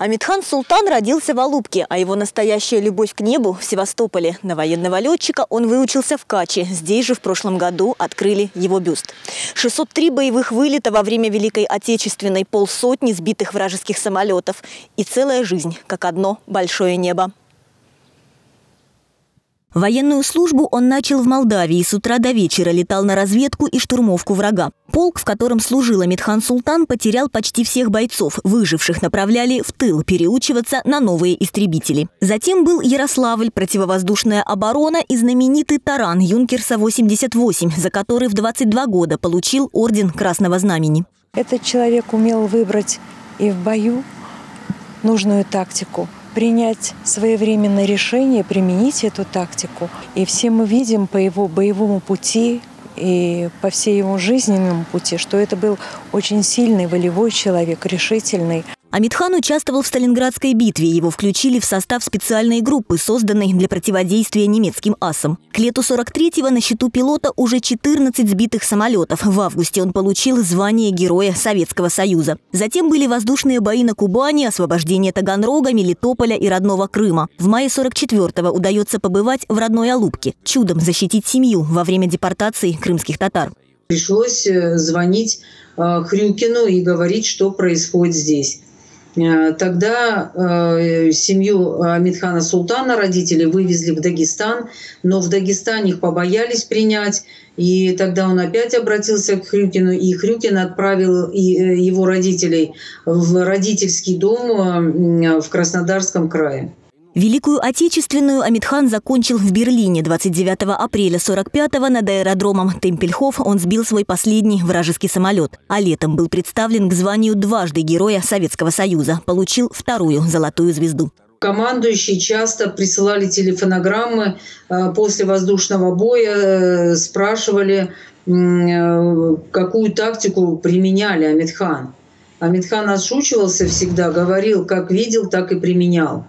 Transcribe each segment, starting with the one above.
Амитхан Султан родился в Алубке, а его настоящая любовь к небу в Севастополе. На военного летчика он выучился в Каче. Здесь же в прошлом году открыли его бюст. 603 боевых вылета во время Великой Отечественной, полсотни сбитых вражеских самолетов и целая жизнь, как одно большое небо. Военную службу он начал в Молдавии с утра до вечера летал на разведку и штурмовку врага. Полк, в котором служил Амитхан Султан, потерял почти всех бойцов. Выживших направляли в тыл переучиваться на новые истребители. Затем был Ярославль, противовоздушная оборона и знаменитый таран Юнкерса-88, за который в 22 года получил орден Красного Знамени. Этот человек умел выбрать и в бою нужную тактику – принять своевременное решение, применить эту тактику. И все мы видим по его боевому пути и по всей его жизненному пути, что это был очень сильный волевой человек, решительный. Амитхан участвовал в Сталинградской битве. Его включили в состав специальной группы, созданной для противодействия немецким асам. К лету 43-го на счету пилота уже 14 сбитых самолетов. В августе он получил звание Героя Советского Союза. Затем были воздушные бои на Кубани, освобождение Таганрога, Мелитополя и родного Крыма. В мае 44-го удается побывать в родной Алубке. Чудом защитить семью во время депортации крымских татар. Пришлось э, звонить э, Хрюкину и говорить, что происходит здесь. Э, тогда э, семью Амитхана Султана родители вывезли в Дагестан, но в Дагестане их побоялись принять. И тогда он опять обратился к Хрюкину, и Хрюкин отправил э, его родителей в родительский дом в Краснодарском крае. Великую Отечественную Амитхан закончил в Берлине 29 апреля 45-го над аэродромом Темпельхоф он сбил свой последний вражеский самолет, а летом был представлен к званию дважды Героя Советского Союза, получил вторую золотую звезду. Командующие часто присылали телефонограммы э, после воздушного боя, э, спрашивали, э, какую тактику применяли Амитхан. Амитхан отшучивался всегда, говорил, как видел, так и применял.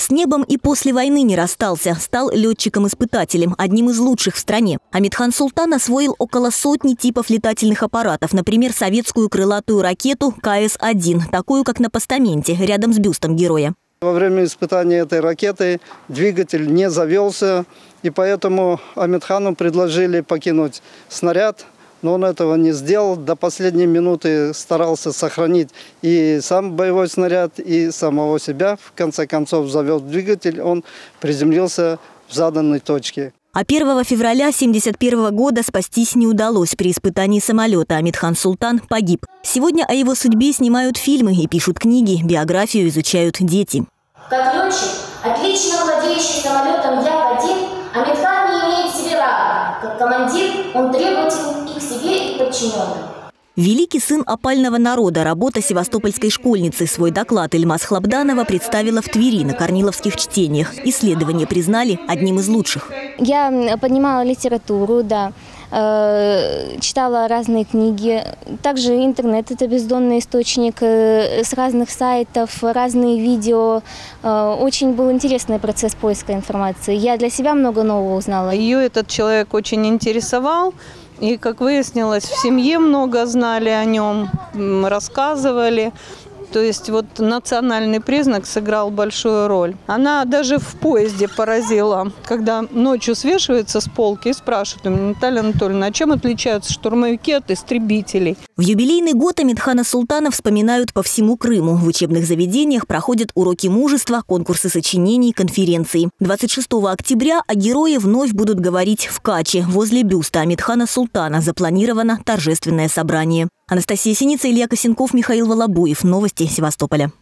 С небом и после войны не расстался. Стал летчиком-испытателем, одним из лучших в стране. Амитхан Султан освоил около сотни типов летательных аппаратов. Например, советскую крылатую ракету КС-1, такую, как на постаменте, рядом с бюстом героя. Во время испытания этой ракеты двигатель не завелся, и поэтому Амитхану предложили покинуть снаряд – но он этого не сделал. До последней минуты старался сохранить и сам боевой снаряд, и самого себя. В конце концов завел двигатель, он приземлился в заданной точке. А 1 февраля 1971 года спастись не удалось при испытании самолета. Амитхан Султан погиб. Сегодня о его судьбе снимают фильмы и пишут книги, биографию изучают дети. Как летчик, отлично владеющий самолетом Як-1, Амитхан не имеет себе равных. Как командир он требователен подчиненным. Великий сын опального народа, работа севастопольской школьницы. Свой доклад Ильмаз Хлабданова представила в Твери на Корниловских чтениях. Исследование признали одним из лучших. Я поднимала литературу, да, э, читала разные книги. Также интернет – это бездонный источник э, с разных сайтов, разные видео. Э, очень был интересный процесс поиска информации. Я для себя много нового узнала. Ее этот человек очень интересовал. И, как выяснилось, в семье много знали о нем, рассказывали. То есть вот национальный признак сыграл большую роль. Она даже в поезде поразила, когда ночью свешивается с полки и спрашивает у меня, Наталья Анатольевна, а чем отличаются штурмовики от истребителей? В юбилейный год Амитхана Султана вспоминают по всему Крыму. В учебных заведениях проходят уроки мужества, конкурсы сочинений, конференции. 26 октября о герое вновь будут говорить в Каче. Возле бюста Амитхана Султана запланировано торжественное собрание. Анастасия Синица, Илья Косенков, Михаил Волобуев. Новости Севастополя.